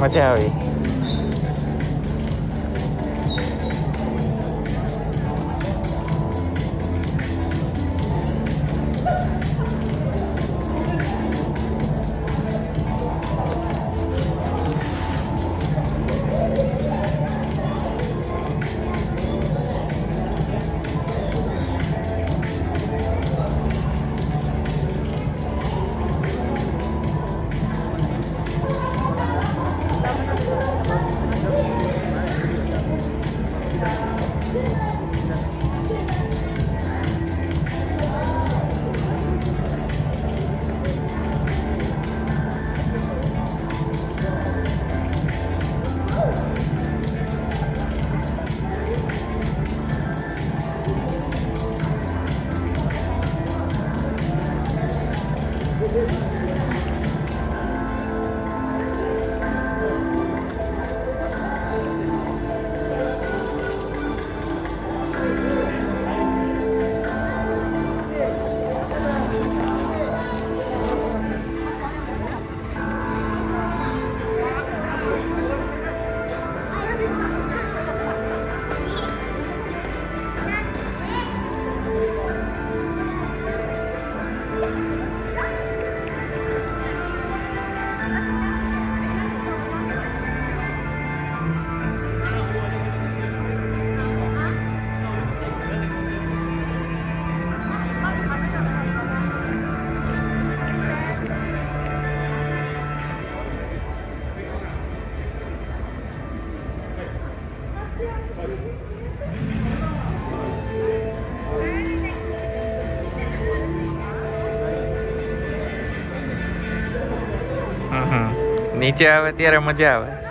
મજા નીચે આવે ત્યારે મજા આવે